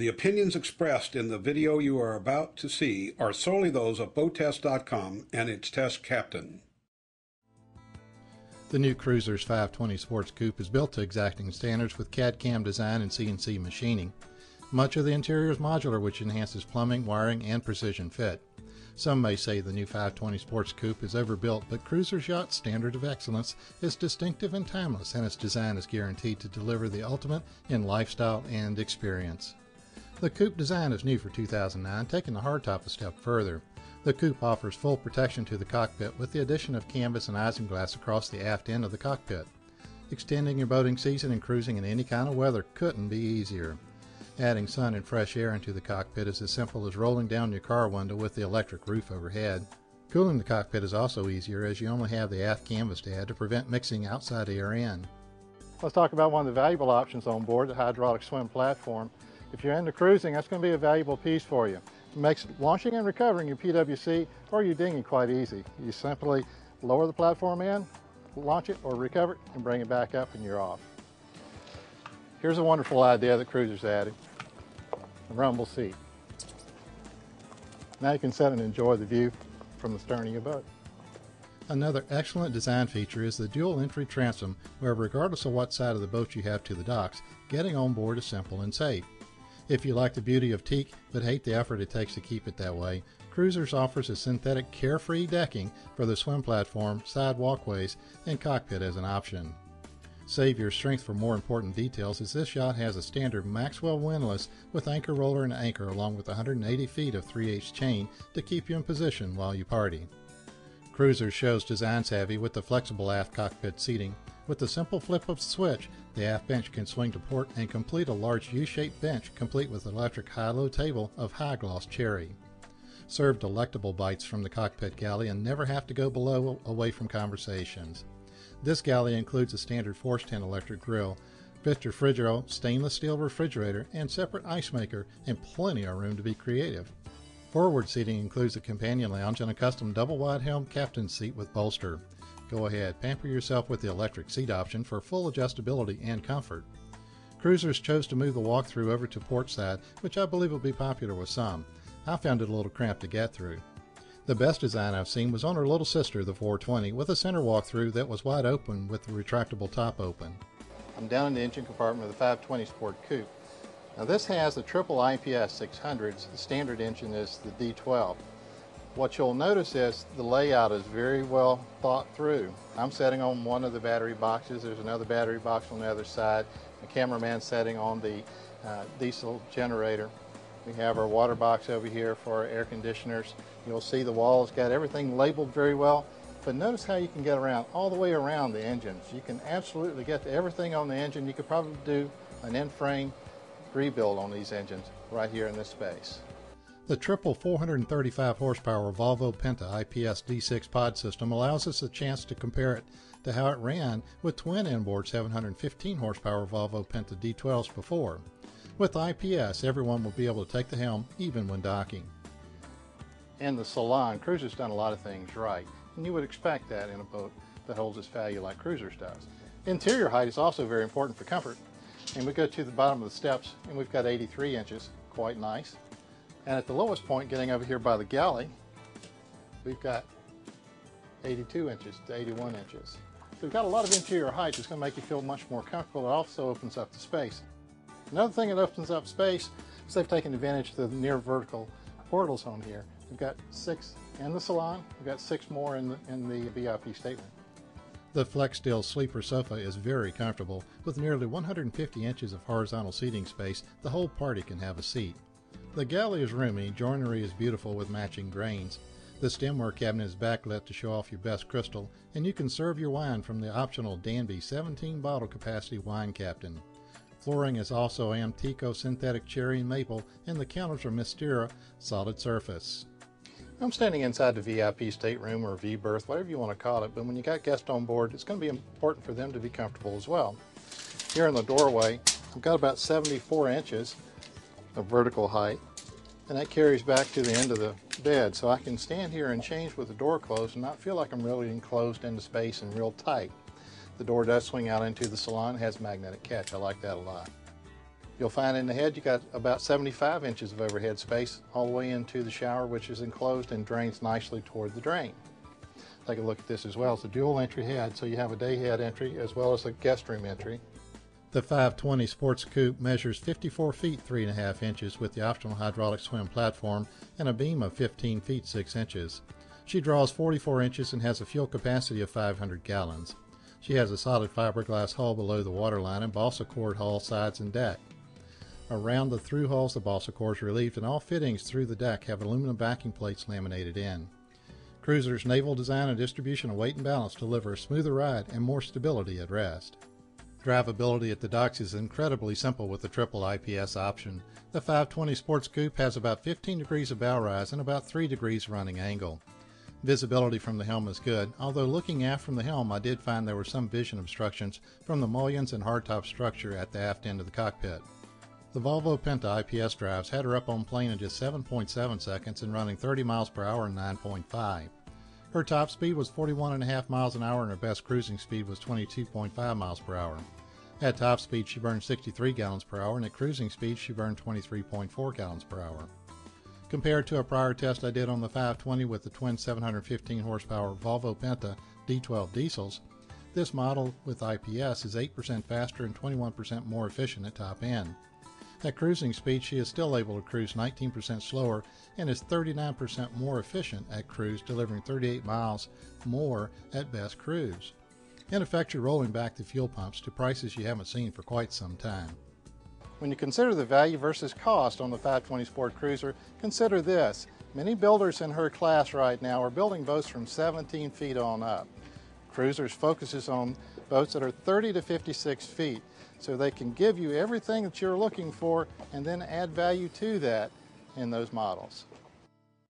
The opinions expressed in the video you are about to see are solely those of Boattest.com and its test captain. The new Cruisers 520 Sports Coupe is built to exacting standards with CAD-CAM design and CNC machining. Much of the interior is modular, which enhances plumbing, wiring, and precision fit. Some may say the new 520 Sports Coupe is overbuilt, but Cruiser's yacht standard of excellence is distinctive and timeless, and its design is guaranteed to deliver the ultimate in lifestyle and experience. The coupe design is new for 2009, taking the hardtop a step further. The coupe offers full protection to the cockpit with the addition of canvas and isinglass across the aft end of the cockpit. Extending your boating season and cruising in any kind of weather couldn't be easier. Adding sun and fresh air into the cockpit is as simple as rolling down your car window with the electric roof overhead. Cooling the cockpit is also easier as you only have the aft canvas to add to prevent mixing outside air in. Let's talk about one of the valuable options on board, the hydraulic swim platform. If you're into cruising, that's going to be a valuable piece for you. It makes launching and recovering your PWC or your dinghy quite easy. You simply lower the platform in, launch it or recover it, and bring it back up and you're off. Here's a wonderful idea that Cruisers added a rumble seat. Now you can sit and enjoy the view from the stern of your boat. Another excellent design feature is the dual entry transom where regardless of what side of the boat you have to the docks, getting on board is simple and safe. If you like the beauty of teak but hate the effort it takes to keep it that way, Cruisers offers a synthetic carefree decking for the swim platform, side walkways, and cockpit as an option. Save your strength for more important details as this yacht has a standard Maxwell windlass with anchor roller and anchor along with 180 feet of 3/8 chain to keep you in position while you party. Cruiser shows design savvy with the flexible aft cockpit seating. With the simple flip of the switch, the aft bench can swing to port and complete a large U-shaped bench complete with electric high-low table of high-gloss cherry. Serve delectable bites from the cockpit galley and never have to go below away from conversations. This galley includes a standard force 10 electric grill, Vitrifrigo stainless steel refrigerator, and separate ice maker, and plenty of room to be creative. Forward seating includes a companion lounge and a custom double wide helm captain's seat with bolster. Go ahead, pamper yourself with the electric seat option for full adjustability and comfort. Cruisers chose to move the walkthrough over to port side, which I believe will be popular with some. I found it a little cramped to get through. The best design I've seen was on her little sister, the 420, with a center walkthrough that was wide open with the retractable top open. I'm down in the engine compartment of the 520 Sport Coupe. Now this has the triple IPS 600s. The standard engine is the D12. What you'll notice is the layout is very well thought through. I'm setting on one of the battery boxes. There's another battery box on the other side. The cameraman setting on the uh, diesel generator. We have our water box over here for our air conditioners. You'll see the walls got everything labeled very well. But notice how you can get around all the way around the engines. You can absolutely get to everything on the engine. You could probably do an in-frame rebuild on these engines right here in this space. The triple 435 horsepower Volvo Penta IPS D6 pod system allows us a chance to compare it to how it ran with twin inboard 715 horsepower Volvo Penta D12s before. With IPS, everyone will be able to take the helm even when docking. In the salon, Cruiser's done a lot of things right, and you would expect that in a boat that holds its value like Cruiser's does. Interior height is also very important for comfort, and we go to the bottom of the steps, and we've got 83 inches, quite nice. And at the lowest point, getting over here by the galley, we've got 82 inches to 81 inches. So we've got a lot of interior height that's going to make you feel much more comfortable. It also opens up the space. Another thing that opens up space is they've taken advantage of the near vertical portals on here. We've got six in the salon. We've got six more in the, in the VIP stateroom. The Flexsteel sleeper sofa is very comfortable. With nearly 150 inches of horizontal seating space, the whole party can have a seat. The galley is roomy, joinery is beautiful with matching grains. The stemware cabinet is backlit to show off your best crystal, and you can serve your wine from the optional Danby 17 bottle capacity wine captain. Flooring is also Amtico synthetic cherry and maple, and the counters are Mystera solid surface. I'm standing inside the VIP stateroom or V berth, whatever you want to call it, but when you got guests on board, it's going to be important for them to be comfortable as well. Here in the doorway, I've got about 74 inches of vertical height, and that carries back to the end of the bed, so I can stand here and change with the door closed and not feel like I'm really enclosed into space and real tight. The door does swing out into the salon, has magnetic catch. I like that a lot. You'll find in the head you got about 75 inches of overhead space all the way into the shower, which is enclosed and drains nicely toward the drain. Take a look at this as well. It's a dual entry head, so you have a day head entry as well as a guest room entry. The 520 Sports Coupe measures 54 feet 3.5 inches with the optional hydraulic swim platform and a beam of 15 feet 6 inches. She draws 44 inches and has a fuel capacity of 500 gallons. She has a solid fiberglass hull below the waterline and balsa core hull sides and deck. Around the through hulls, the balsa core is relieved and all fittings through the deck have aluminum backing plates laminated in. Cruiser's naval design and distribution of weight and balance deliver a smoother ride and more stability at rest. Drivability at the docks is incredibly simple with the triple IPS option. The 520 Sports Coupe has about 15 degrees of bow rise and about 3 degrees running angle. Visibility from the helm is good, although looking aft from the helm I did find there were some vision obstructions from the mullions and hardtop structure at the aft end of the cockpit. The Volvo Penta IPS drives had her up on plane in just 7.7 seconds and running 30 miles per hour in 9.5. Her top speed was 41.5 miles an hour and her best cruising speed was 22.5 miles per hour. At top speed, she burned 63 gallons per hour, and at cruising speed, she burned 23.4 gallons per hour. Compared to a prior test I did on the 520 with the twin 715 horsepower Volvo Penta D12 diesels, this model with IPS is 8% faster and 21% more efficient at top end. At cruising speed, she is still able to cruise 19% slower and is 39% more efficient at cruise, delivering 38 miles more at best cruise. In effect, you're rolling back the fuel pumps to prices you haven't seen for quite some time. When you consider the value versus cost on the 520 Sport Cruiser, consider this. Many builders in her class right now are building boats from 17 feet on up. Cruisers focuses on boats that are 30 to 56 feet so they can give you everything that you're looking for and then add value to that in those models.